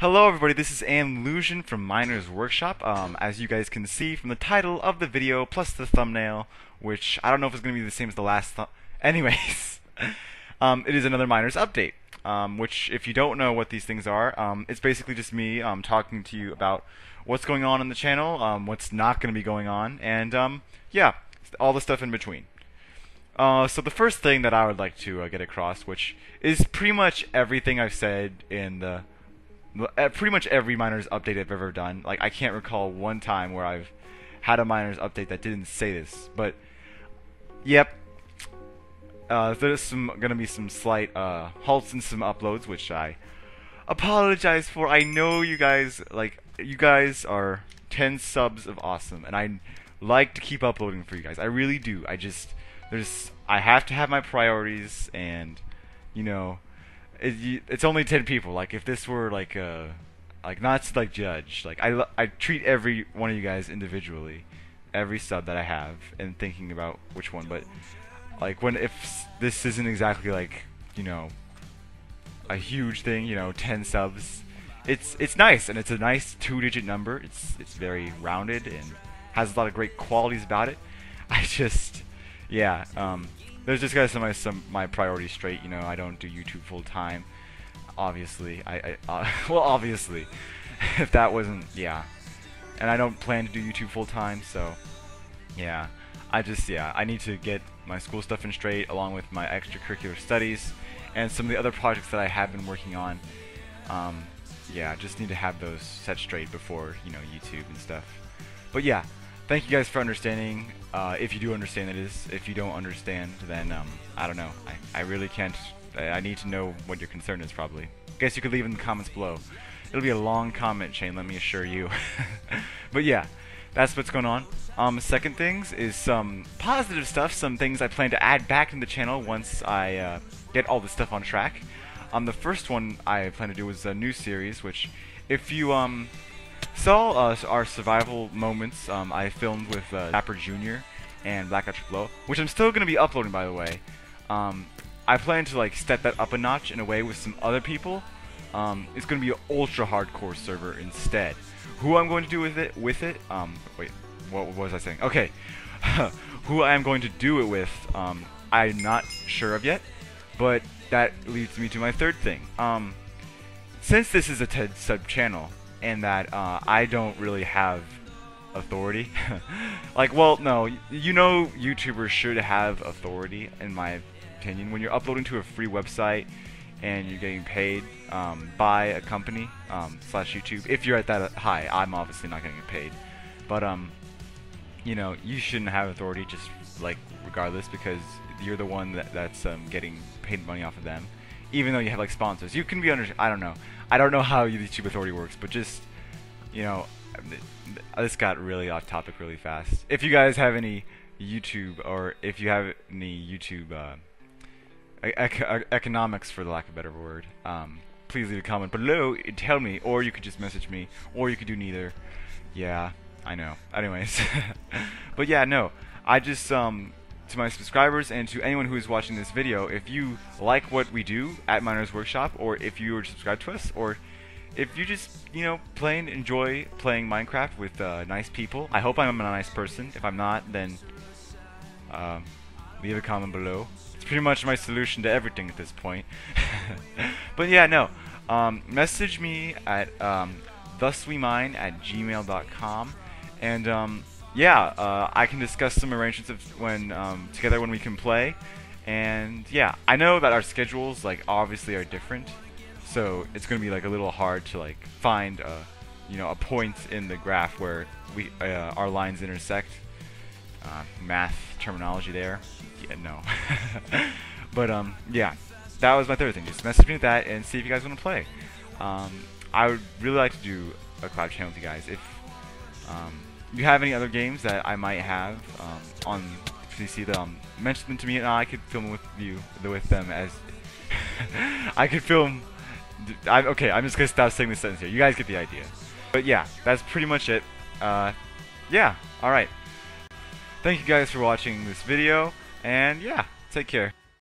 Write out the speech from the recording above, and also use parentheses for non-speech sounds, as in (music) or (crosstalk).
Hello everybody, this is Anllusion from Miner's Workshop. Um, as you guys can see from the title of the video, plus the thumbnail, which I don't know if it's going to be the same as the last (laughs) Anyways, (laughs) um, it is another Miner's update. Um, which, if you don't know what these things are, um, it's basically just me um, talking to you about what's going on in the channel, um, what's not going to be going on, and yeah, all the stuff in between. Uh, so the first thing that I would like to uh, get across, which is pretty much everything I've said in the pretty much every miners update I've ever done. Like I can't recall one time where I've had a miners update that didn't say this. But yep, uh, there's some gonna be some slight uh, halts in some uploads, which I apologize for. I know you guys like you guys are 10 subs of awesome, and I like to keep uploading for you guys. I really do. I just there's I have to have my priorities, and you know it, it's only 10 people. Like if this were like a uh, like not like judge. Like I I treat every one of you guys individually, every sub that I have, and thinking about which one. But like when if this isn't exactly like you know a huge thing, you know, 10 subs. It's it's nice and it's a nice two-digit number. It's it's very rounded and has a lot of great qualities about it. (laughs) I just yeah, um, there's just got some my some my priorities straight. You know, I don't do YouTube full time. Obviously, I, I uh, (laughs) well obviously, (laughs) if that wasn't yeah, and I don't plan to do YouTube full time. So yeah, I just yeah I need to get my school stuff in straight along with my extracurricular studies and some of the other projects that I have been working on. Um, yeah, just need to have those set straight before you know YouTube and stuff. But yeah, thank you guys for understanding. Uh, if you do understand it is. If you don't understand, then um, I don't know. I, I really can't. I, I need to know what your concern is probably. Guess you could leave in the comments below. It'll be a long comment chain, let me assure you. (laughs) but yeah, that's what's going on. Um, second things is some positive stuff, some things I plan to add back in the channel once I uh, get all this stuff on track. Um, the first one I plan to do is a new series, which if you um saw uh, our survival moments um, I filmed with uh, Dapper Jr. and Black Electric Blow, which I'm still going to be uploading by the way. Um, I plan to like step that up a notch in a way with some other people. Um, it's going to be an ultra hardcore server instead. Who I'm going to do with it? With it? Um, wait, what, what was I saying? Okay, (laughs) who I am going to do it with? Um, I'm not sure of yet, but that leads me to my third thing. Um, since this is a TED sub channel, and that uh, I don't really have authority. (laughs) like, well, no, you know YouTubers should have authority, in my opinion. When you're uploading to a free website and you're getting paid um, by a company um, slash YouTube, if you're at that high, I'm obviously not going to get paid. But, um, you know, you shouldn't have authority just, like, regardless, because you're the one that, that's um, getting paid money off of them even though you have like sponsors. You can be under. I don't know. I don't know how YouTube Authority works, but just you know, this got really off topic really fast. If you guys have any YouTube or if you have any YouTube uh, ec economics, for the lack of a better word, um, please leave a comment below. Tell me, or you could just message me, or you could do neither. Yeah, I know. Anyways, (laughs) but yeah, no. I just um to my subscribers and to anyone who is watching this video, if you like what we do at Miners Workshop, or if you are subscribed to us, or if you just, you know, play and enjoy playing Minecraft with uh, nice people, I hope I'm a nice person. If I'm not, then uh, leave a comment below. It's pretty much my solution to everything at this point. (laughs) but yeah, no. Um, message me at um, thuswemine at gmail.com and um, yeah, uh, I can discuss some arrangements of when um, together when we can play. And yeah, I know that our schedules like obviously are different, so it's gonna be like a little hard to like find a, you know, a point in the graph where we uh, our lines intersect. Uh, math terminology there. Yeah, no. (laughs) but um, yeah, that was my third thing. Just message me with that and see if you guys want to play. Um, I would really like to do a collab channel with you guys if um, you have any other games that I might have um, on PC, that, um, mention them to me and I could film with you with them as (laughs) I could film. I, okay, I'm just gonna stop saying this sentence here. You guys get the idea. But yeah, that's pretty much it. Uh, yeah, all right. Thank you guys for watching this video, and yeah, take care.